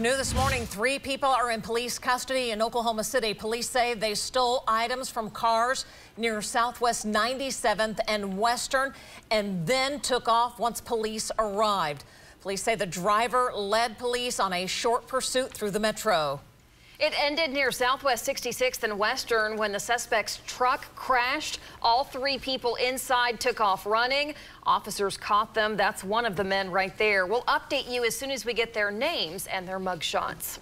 New this morning, three people are in police custody in Oklahoma City. Police say they stole items from cars near Southwest 97th and Western and then took off once police arrived. Police say the driver led police on a short pursuit through the metro. It ended near Southwest 66th and Western when the suspect's truck crashed. All three people inside took off running. Officers caught them. That's one of the men right there. We'll update you as soon as we get their names and their mugshots.